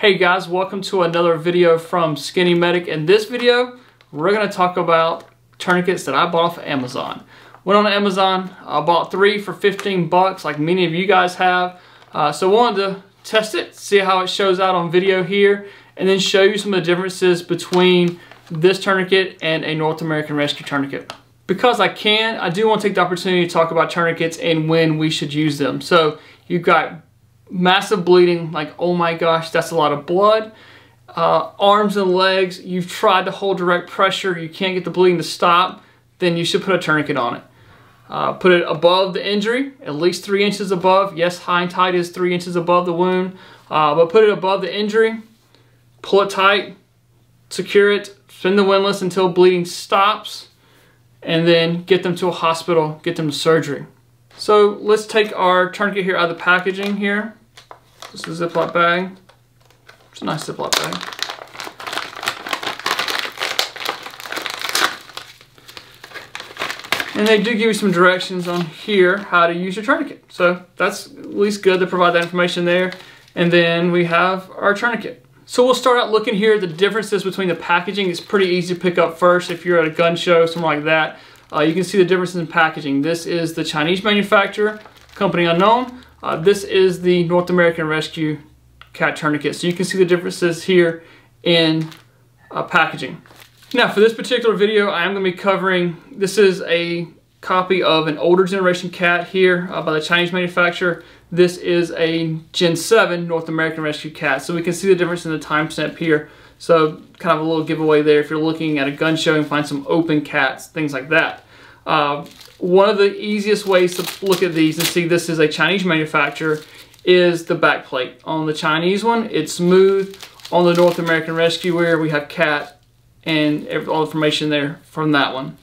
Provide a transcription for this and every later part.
Hey guys, welcome to another video from Skinny Medic. In this video, we're gonna talk about tourniquets that I bought off of Amazon. Went on Amazon, I bought three for 15 bucks like many of you guys have. Uh, so wanted to test it, see how it shows out on video here, and then show you some of the differences between this tourniquet and a North American Rescue tourniquet. Because I can, I do want to take the opportunity to talk about tourniquets and when we should use them. So you've got massive bleeding, like oh my gosh, that's a lot of blood. Uh, arms and legs, you've tried to hold direct pressure, you can't get the bleeding to stop, then you should put a tourniquet on it. Uh, put it above the injury, at least three inches above. Yes, high and tight is three inches above the wound, uh, but put it above the injury, pull it tight, secure it, spin the windlass until bleeding stops, and then get them to a hospital, get them to surgery. So let's take our tourniquet here out of the packaging here. This is a Ziploc bag. It's a nice Ziploc bag. And they do give you some directions on here how to use your tourniquet. So that's at least good to provide that information there. And then we have our tourniquet. So we'll start out looking here at the differences between the packaging. It's pretty easy to pick up first if you're at a gun show, something like that. Uh, you can see the differences in packaging. This is the Chinese manufacturer, company unknown. Uh, this is the North American Rescue cat tourniquet. So you can see the differences here in uh, packaging. Now for this particular video, I am going to be covering, this is a copy of an older generation cat here uh, by the Chinese manufacturer. This is a Gen 7 North American Rescue cat. So we can see the difference in the timestamp here. So kind of a little giveaway there if you're looking at a gun show and find some open cats, things like that. Uh, one of the easiest ways to look at these and see this is a Chinese manufacturer is the back plate. On the Chinese one, it's smooth. On the North American Rescue Wear, we have cat and all the information there from that one.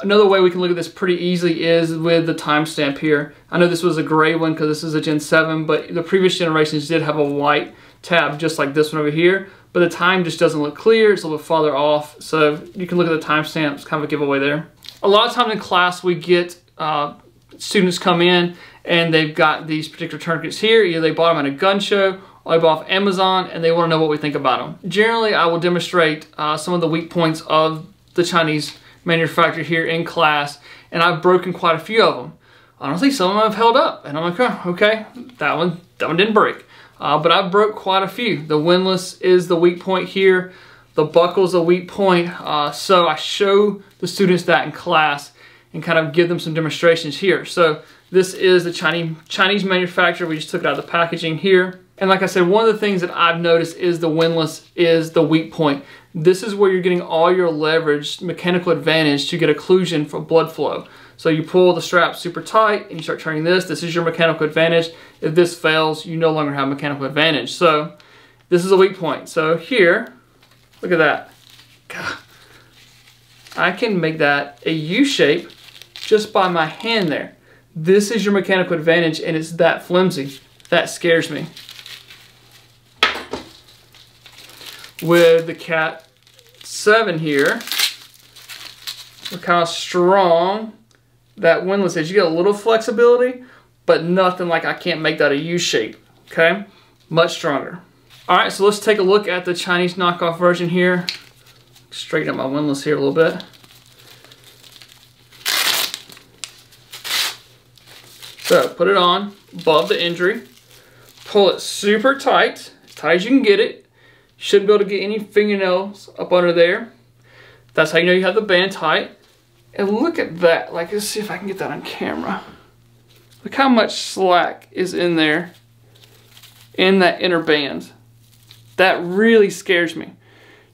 Another way we can look at this pretty easily is with the timestamp here. I know this was a gray one because this is a Gen 7, but the previous generations did have a white tab just like this one over here, but the time just doesn't look clear, it's a little farther off, so you can look at the timestamps, kind of a giveaway there. A lot of times in class we get uh, students come in and they've got these particular tourniquets here, either they bought them at a gun show or they bought off Amazon and they want to know what we think about them. Generally, I will demonstrate uh, some of the weak points of the Chinese manufacturer here in class, and I've broken quite a few of them. Honestly, some of them have held up, and I'm like, oh, okay, that one, that one didn't break. Uh, but I broke quite a few. The windlass is the weak point here. The buckle's a weak point. Uh, so I show the students that in class and kind of give them some demonstrations here. So this is the Chinese, Chinese manufacturer. We just took it out of the packaging here. And like I said, one of the things that I've noticed is the windlass is the weak point. This is where you're getting all your leverage, mechanical advantage to get occlusion for blood flow. So you pull the strap super tight and you start turning this. This is your mechanical advantage. If this fails, you no longer have mechanical advantage. So this is a weak point. So here, look at that. I can make that a U shape just by my hand there. This is your mechanical advantage and it's that flimsy. That scares me. with the Cat 7 here. Look how strong that windlass is. You get a little flexibility, but nothing like I can't make that a U shape, okay? Much stronger. All right, so let's take a look at the Chinese knockoff version here. Straighten up my windlass here a little bit. So put it on above the injury. Pull it super tight, as tight as you can get it. Shouldn't be able to get any fingernails up under there. That's how you know you have the band tight. And look at that. Like, let's see if I can get that on camera. Look how much slack is in there in that inner band. That really scares me.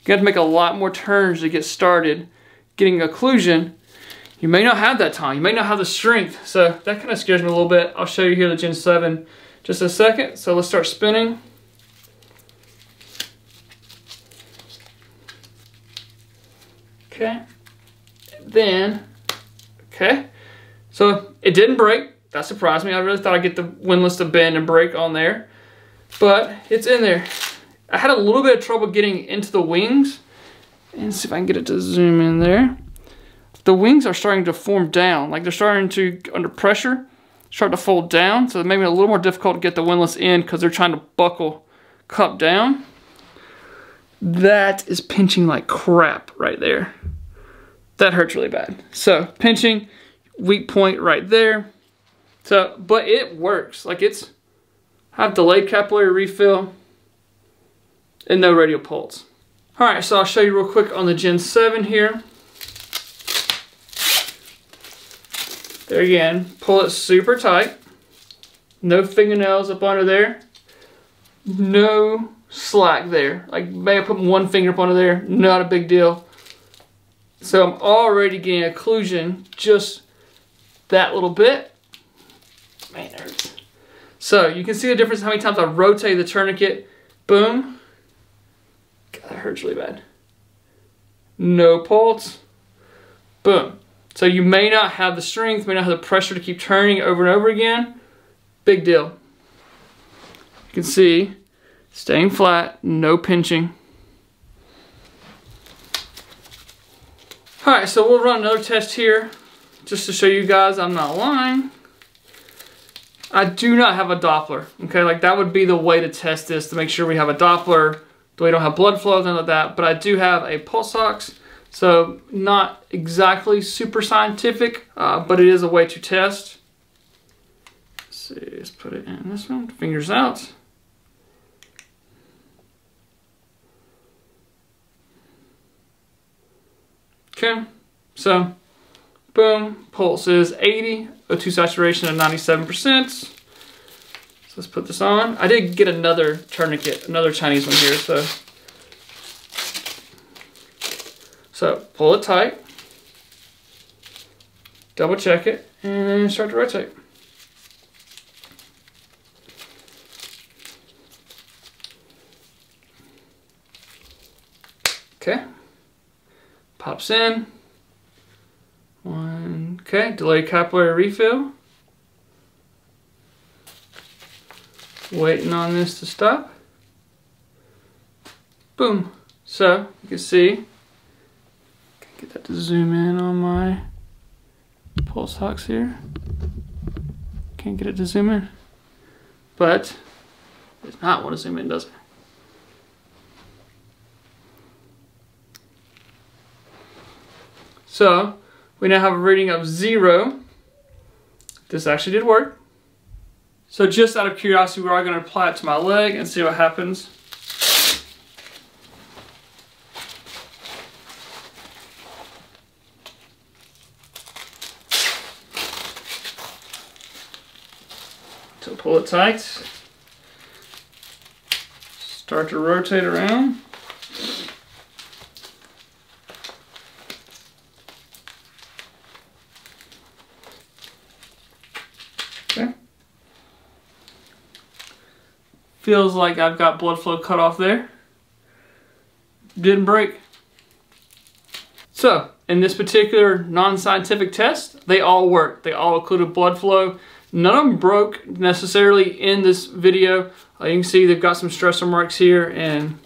You got to make a lot more turns to get started getting occlusion. You may not have that time. You may not have the strength. So that kind of scares me a little bit. I'll show you here the Gen 7 just a second. So let's start spinning. Okay. Then, okay. So it didn't break. That surprised me. I really thought I'd get the windlass to bend and break on there. But it's in there. I had a little bit of trouble getting into the wings. And see if I can get it to zoom in there. The wings are starting to form down. Like they're starting to, under pressure, start to fold down. So it made it a little more difficult to get the windlass in because they're trying to buckle cup down. that is pinching like crap right there. That hurts really bad. So pinching, weak point right there. So, but it works. Like it's, I have delayed capillary refill and no radial pulse. All right, so I'll show you real quick on the Gen 7 here. There again, pull it super tight. No fingernails up under there. No slack there. Like may have put one finger up under there, not a big deal. So I'm already getting occlusion just that little bit. Man, hurts. So you can see the difference how many times I rotate the tourniquet. Boom. God, that hurts really bad. No pulse. Boom. So you may not have the strength, may not have the pressure to keep turning over and over again. Big deal. You can see, staying flat, no pinching. All right, so we'll run another test here just to show you guys I'm not lying. I do not have a Doppler, okay? Like that would be the way to test this to make sure we have a Doppler, we don't have blood flow, nothing like that. But I do have a pulse ox, so not exactly super scientific, uh, but it is a way to test. Let's see, let's put it in this one, fingers out. Okay, so boom, pulse is 80, O2 saturation of 97%. So let's put this on. I did get another tourniquet, another Chinese one here, so. So pull it tight, double check it, and then start to rotate. Okay, pops in. One, okay, delay capillary refill. Waiting on this to stop. Boom. So, you can see, can't get that to zoom in on my pulse ox here. Can't get it to zoom in. But, it does not want to zoom in, does it? So we now have a reading of zero. This actually did work. So just out of curiosity, we are all going to apply it to my leg and see what happens. So pull it tight. Start to rotate around. Feels like I've got blood flow cut off there. Didn't break. So, in this particular non-scientific test, they all work. They all occluded blood flow. None of them broke necessarily in this video. Uh, you can see they've got some stressor marks here and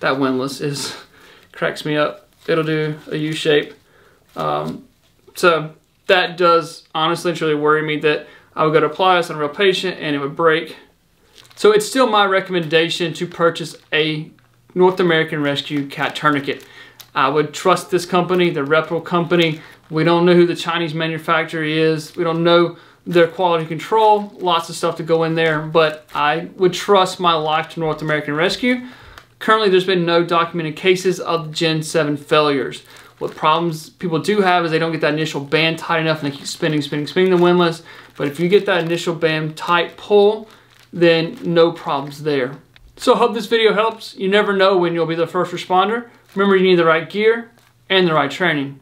that windlass is cracks me up. It'll do a U shape. Um, so that does honestly truly worry me that I would go to apply this on a real patient and it would break. So it's still my recommendation to purchase a North American Rescue cat tourniquet. I would trust this company, the reputable company. We don't know who the Chinese manufacturer is. We don't know their quality control. Lots of stuff to go in there, but I would trust my life to North American Rescue. Currently, there's been no documented cases of Gen 7 failures. What problems people do have is they don't get that initial band tight enough and they keep spinning, spinning, spinning the windlass. But if you get that initial band tight pull, then no problems there. So hope this video helps. You never know when you'll be the first responder. Remember you need the right gear and the right training.